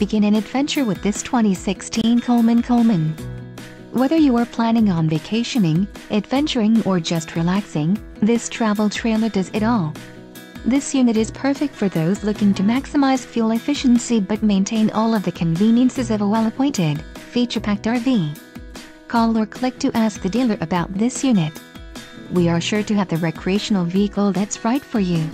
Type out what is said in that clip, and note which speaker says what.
Speaker 1: Begin an adventure with this 2016 Coleman Coleman. Whether you are planning on vacationing, adventuring or just relaxing, this travel trailer does it all. This unit is perfect for those looking to maximize fuel efficiency but maintain all of the conveniences of a well-appointed, feature-packed RV. Call or click to ask the dealer about this unit. We are sure to have the recreational vehicle that's right for you.